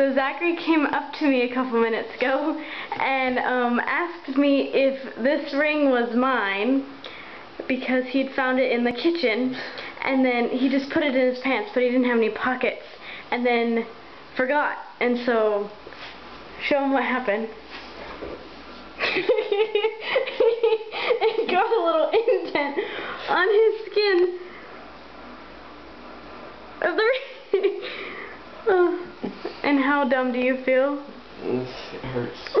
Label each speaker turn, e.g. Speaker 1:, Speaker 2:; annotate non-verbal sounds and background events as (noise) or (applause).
Speaker 1: So Zachary came up to me a couple minutes ago and um, asked me if this ring was mine because he'd found it in the kitchen. And then he just put it in his pants but he didn't have any pockets and then forgot. And so show him what happened. (laughs) it got a little (laughs) indent on his skin of the ring. oh. And how dumb do you feel?
Speaker 2: It hurts.